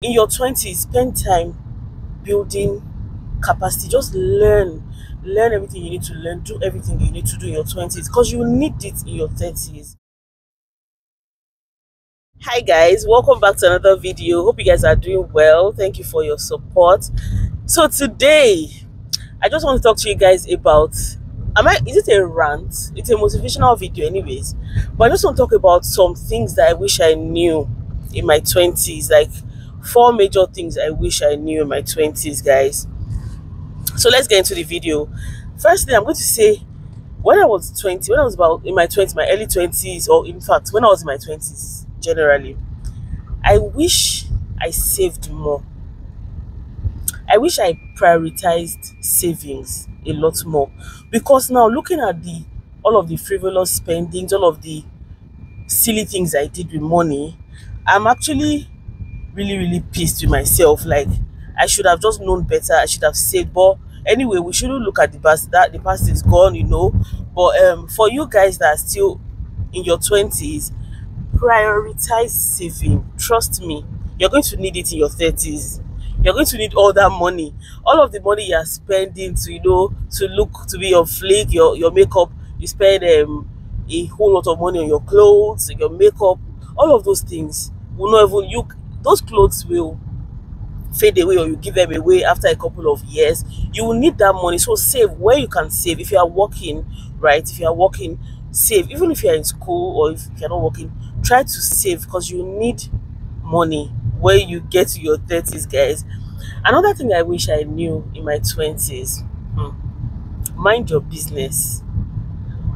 in your 20s spend time building capacity. Just learn learn everything you need to learn do everything you need to do in your 20s because you need it in your 30s hi guys welcome back to another video. Hope you guys are doing well. Thank you for your support. So today i just want to talk to you guys about am i is it a rant? It's a motivational video anyways but i just want to talk about some things that i wish i knew in my 20s like four major things i wish i knew in my 20s guys. So let's get into the video. Firstly i'm going to say when i was 20 when i was about in my 20s my early 20s or in fact when i was in my 20s generally i wish i saved more. I wish i prioritized savings a lot more. Because now looking at the all of the frivolous spendings all of the silly things i did with money i'm actually really really pissed with myself. Like i should have just known better. I should have said, but anyway we shouldn't look at the past that the past is gone you know. But um for you guys that are still in your 20s prioritize saving. Trust me you're going to need it in your 30s you're going to need all that money. All of the money you're spending to you know to look to be your flick your your makeup. You spend um a whole lot of money on your clothes your makeup all of those things. Will not even you those clothes will fade away or you give them away after a couple of years you will need that money. So save where you can save. If you are working right if you are working save. Even if you're in school or if you're not working try to save because you need money when you get to your 30s guys. Another thing i wish i knew in my 20s hmm, mind your business.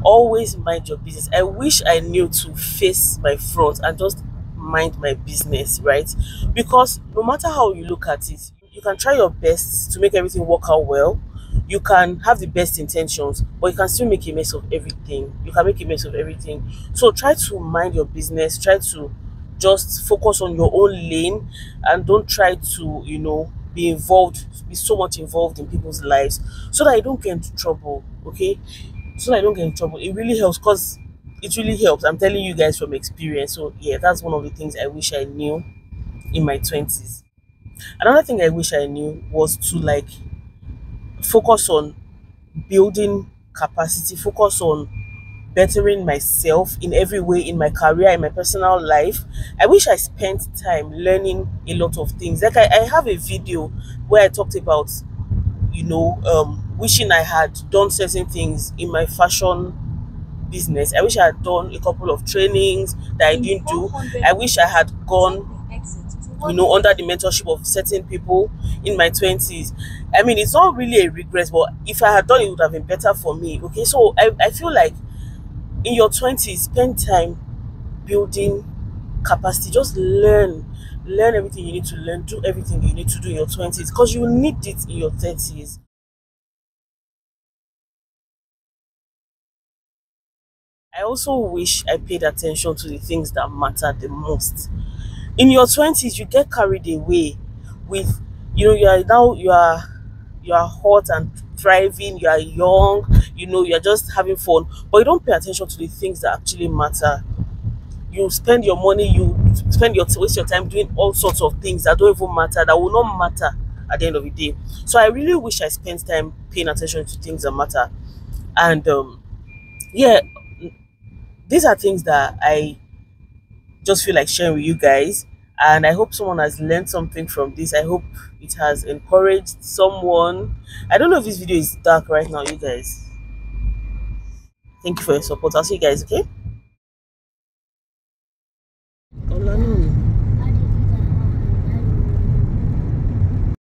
Always mind your business. I wish i knew to face my front and just mind my business right? Because no matter how you look at it you can try your best to make everything work out well. You can have the best intentions but you can still make a mess of everything. You can make a mess of everything. So try to mind your business. Try to just focus on your own lane and don't try to you know be involved be so much involved in people's lives so that you don't get into trouble okay? So that I don't get in trouble. It really helps because it really helps. I'm telling you guys from experience. So yeah, that's one of the things I wish I knew in my 20s. Another thing I wish I knew was to like focus on building capacity, focus on bettering myself in every way in my career, in my personal life. I wish I spent time learning a lot of things. Like I, I have a video where I talked about, you know, um, wishing I had done certain things in my fashion business. I wish I had done a couple of trainings that I didn't do. I wish I had gone you know, under the mentorship of certain people in my 20s. I mean, it's not really a regret, but if I had done it, it would have been better for me. Okay, so I, I feel like in your 20s, spend time building capacity. Just learn. Learn everything you need to learn. Do everything you need to do in your 20s because you need it in your 30s. I also wish I paid attention to the things that matter the most. In your 20s, you get carried away with, you know, you are now, you are, you are hot and thriving, you are young, you know, you're just having fun, but you don't pay attention to the things that actually matter. You spend your money, you spend your, waste your time doing all sorts of things that don't even matter, that will not matter at the end of the day. So I really wish I spent time paying attention to things that matter. And um, yeah, these are things that I just feel like sharing with you guys. And I hope someone has learned something from this. I hope it has encouraged someone. I don't know if this video is dark right now, you guys. Thank you for your support. I'll see you guys, okay?